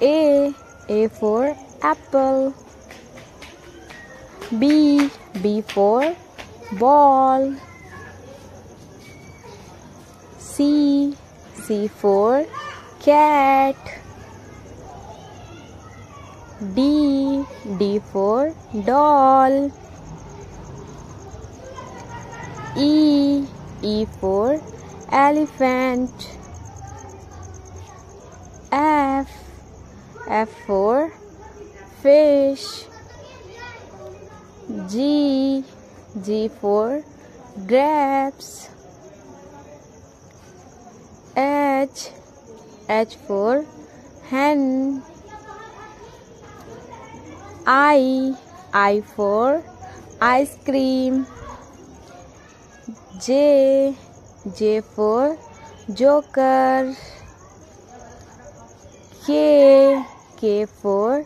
A. A for apple. B. B for ball. C. C for cat. D. D for doll. E. E for elephant. F. F for fish. G. G for grapes. H. H for hen. I. I for ice cream. J. J for joker. K. K for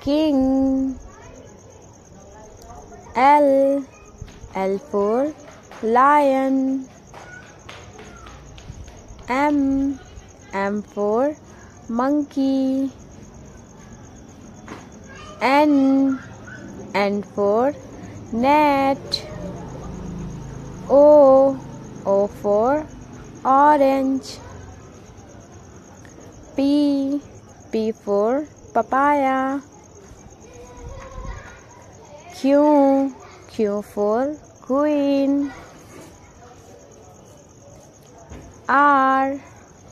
king. L. L for lion. M. M for monkey. N. N for net. O. O for orange. P. P for papaya. Q. Q for queen. R.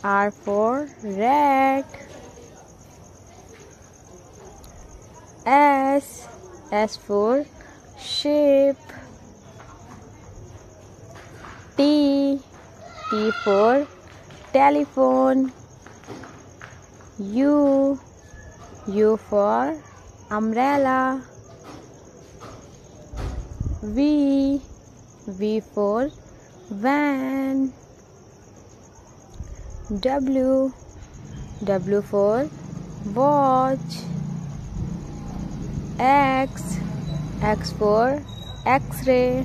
R for rat. S. S for sheep. T. T for telephone. U. U for umbrella. V. V for van. W. W for watch. X. X for X-ray.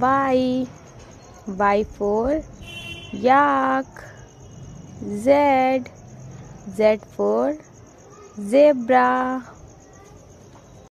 Y. Y for yak. Z. Z for zebra.